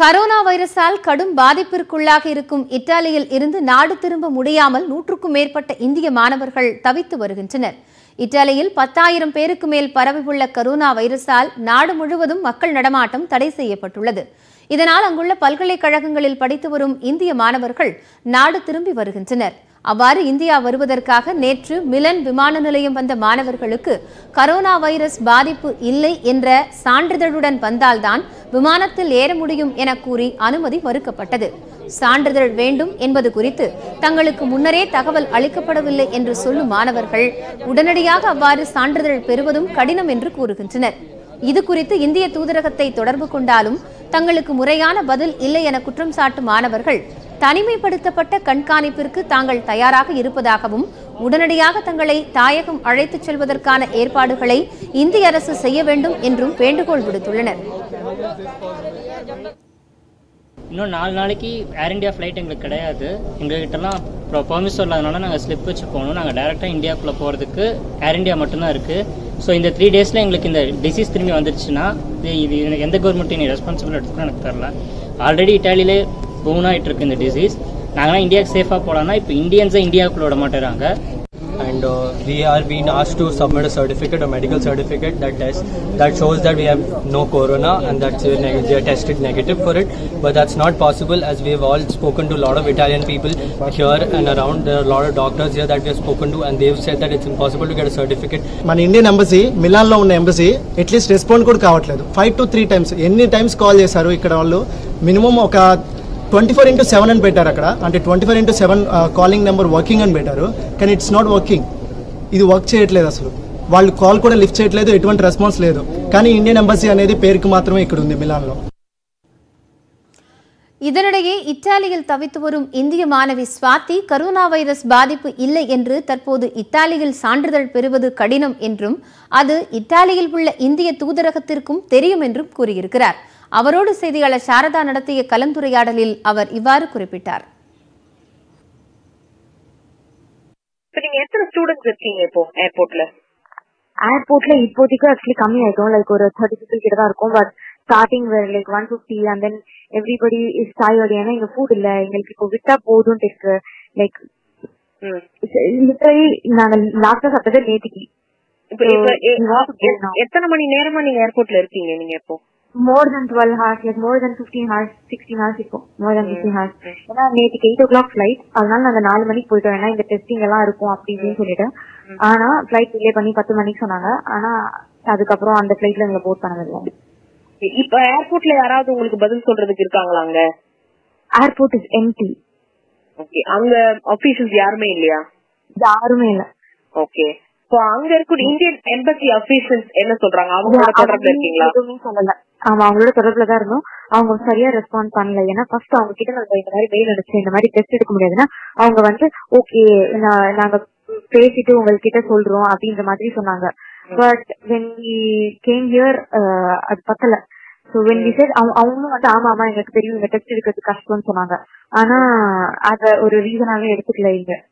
Corona வைரஸால் கடும் பாதிப்பிற்குள்ளாக இருக்கும் இத்தாலியில் இருந்து நாடு திரும்ப முடியாமல் நூற்றுக்கும் மேற்பட்ட இந்திய மாணவர்கள் தவித்து வருகின்றனர். இத்தாலியில் பத்தாயிரம் பேருக்கு மேல் பரவியுள்ள கரோனா வைரஸால் நாடு முழுவதும் மக்கள் நடமாட்டம் தடை செய்யப்பட்டுள்ளது. இதனால் அங்குள்ள பல்கலைக்கழகங்களில் படித்து வரும் இந்திய மாணவர்கள் நாடு திரும்பி வருகின்றனர். அவ்வாறு இந்தியா வருவதற்காக நேற்று மிலன் விமான நிலையம் வந்த மாணவர்களுக்கு கரோனா வைரஸ் பாதிப்பு இல்லை என்ற சான்றிதழுடன் வந்தால்தான் விமானத்தில் ஏற முடியும் என கூறி அனுமதி மறுக்கப்பட்டது. சான்றிதழ் வேண்டும் என்பது குறித்து தங்களுக்கு முன்னரே தகவல் அளிக்கப்படவில்லை என்று சொல்லும் மாணவர்கள் உடனடியாக அவ்வாறு சான்றிதழ் பெறுவதும் கடினம் என்று கூறுகின்றனர். இது குறித்து இந்திய தூதரகத்தை தொடர்பு கொண்டாலும் தங்களுக்கு முறையான பதில் இல்லை என குற்றம் சாட்டும் மாணவர்கள் தனிமைப்படுத்தப்பட்ட கண்காணிப்பிற்கு தாங்கள் தயாராக இருப்பதாகவும் உடனடியாக தங்களை தாயகம் அழைத்துச் செல்வதற்கான ஏற்பாடுகளை இந்திய அரசு செய்ய வேண்டும் என்றும் வேண்டுகோள் விடுத்துள்ளனர். இன்னும் நாலு நாளைக்கு ஏர் இந்தியா ஃப்ளைட் எங்களுக்கு கிடையாது. எங்ககிட்டலாம் இப்போ பெர்மிஷன் இல்லாதனால நாங்கள் ஸ்லிப் வச்சு போகணும். நாங்கள் டேரெக்டாக இந்தியாவுக்குள்ளே போகிறதுக்கு ஏர் இந்தியா மட்டும்தான் இருக்குது ஸோ இந்த த்ரீ டேஸில் எங்களுக்கு இந்த டிசீஸ் திரும்பி வந்துருச்சுன்னா இது இது எனக்கு எந்த கவர்மெண்ட்டையும் நீ ரெஸ்பான்சிபிள் எடுத்துக்கணும் எனக்கு தெரில ஆல்ரெடி இட்டாலியிலே பூன் ஆகிட்டு இருக்கு இந்த டிசீஸ் நாங்களாம் இந்தியாவுக்கு சேஃபாக போகலான்னா இப்போ இந்தியன்ஸை இந்தியாவுக்குள்ள விட மாட்டேறாங்க and uh, we are being asked to submit a certificate, a medical certificate that test that shows that we have no corona and that they are neg- they are tested negative for it. But that's not possible as we have all spoken to a lot of Italian people here and around. There are a lot of doctors here that we have spoken to, and they've said that it's impossible to get a certificate. మన Indian embassy మిలాన్లో ఉన్న embassy at least respond కూడా కావట్లేదు five to three times ఎన్ని times call చేశారు ఇక్కడ వాళ్ళు minimum ఒక ట్వంటీ ఫోర్ ఇంటూ సెవెన్ అని పెట్టారు అక్కడ అంటే twenty four into seven calling number working అని పెట్టారు కానీ ఇట్స్ నాట్ వర్కింగ్ ఇది వర్క్ చేయట్లేదు అసలు వాళ్ళు కాల్ కూడా లిఫ్ట్ చేయట్లేదు ఎటువంటి రెస్పాన్స్ లేదు కానీ ఇండియన్ ఎంబసీ అనేది పేరుకి మాత్రమే ఇక్కడ ఉంది మిలాన్లో இதனிடையே இத்தாலியில் தவித்து வரும் இந்திய மாணவி ஸ்வாதி கரோனா வைரஸ் பாதிப்பு இல்லை என்று தற்போது இத்தாலியில் சான்றிதழ் பெறுவது கடினம் என்றும் அது இத்தாலியில் உள்ள இந்திய தூதரகத்திற்கும் தெரியும் என்றும் கூறியிருக்கிறார் அவரோடு செய்தியாளர் சாரதா நடத்திய கலந்துரையாடலில் அவர் இவ்வாறு குறிப்பிட்டார். இப்ப நீங்க எத்தனை ஸ்டூடெண்ட்ஸ் இருக்கீங்க இப்போ ஏர்போர்ட்ல ஏர்போர்ட்ல இப்போதைக்கு ஆக்சுவலி கம்மி ஆயிட்டோம் லைக் ஒரு தேர்ட்டி பீப்புள் கிட்ட தான் இருக்கும். பட் ஸ்டார்டிங் வேற like one fifty and then everybody is tired ஏன்னா இங்க ஃபுட் இல்ல. எங்களுக்கு இப்போ விட்டா போதும் இருக்கு. லைக். லிட்டரலி நாங்க லாஸ்டா சாப்பிட்டது now. எத்தனை மணி நேரமா நீங்க ஏர்போர்ட்ல இருக்கீங்க நீங்க இப்போ? More than twelve hours like more than fifteen hours sixteen hours இருக்கும் மோர் தென் பிப்டீன் ஹார்ஸ் ஏன்னா நேற்றுக்கு எயிட் ஓ கிளாக் ஃபிளைட் அதனால நாங்க நாலு மணிக்கு போயிட்டோம். ஏன்னா இந்த டெஸ்டிங் எல்லாம் இருக்கும் அப்படி இப்படின்னு சொல்லிட்டு. ஆனா ஃபிளைட் டிலே பண்ணி பத்து மணிக்கு சொன்னாங்க. ஆனா அதுக்கப்புறம் அந்த ஃபிளைட்ல எங்களை போட் பண்ணதில்லை இப்ப ஏர்போர்ட்ல யாராவது உங்களுக்கு பதில் சொல்றதுக்கு இருக்காங்களா அங்க? ஏர்போர்ட் இஸ் எம்டி ஓகே அங்க அபிஷியல்ஸ் யாருமே இல்லையா? யாருமே இல்ல. ஓகே அங்க இருக்க இந்தியன் எம்பசி அபிஷியல்ஸ் என்ன சொல்றாங்க? அவங்களோட தொடர்புல இருக்கீங்களா? எதுவுமே சொல்லல. ஆமா அவங்களோட தொடர்புல தான் இருந்தோம். அவங்க சரியா ரெஸ்பாண்ட் பண்ணல. ஏன்னா ஃபர்ஸ்ட் அவங்க கிட்ட நம்ம இந்த மாதிரி மெயில் அனுப்பிச்சு இந்த மாதிரி டெஸ்ட் எடுக்க முடியாதுன்னா அவங்க வந்து ஓகே நாங்க பேசிட்டு உங்ககிட்ட சொல்றோம் அப்படின்ற மாதிரி சொன்னாங்க. பட் வென் கேம் ஹியர் அது பத்தல. சோ வென் வி அவங்க அவங்களும் வந்து ஆமா ஆமா எங்களுக்கு தெரியும் இந்த டெஸ்ட் எடுக்கிறது கஷ்டம்னு சொன்னாங்க. ஆனா அத ஒரு ரீசனாவே எடுத்துக்கல இங்க.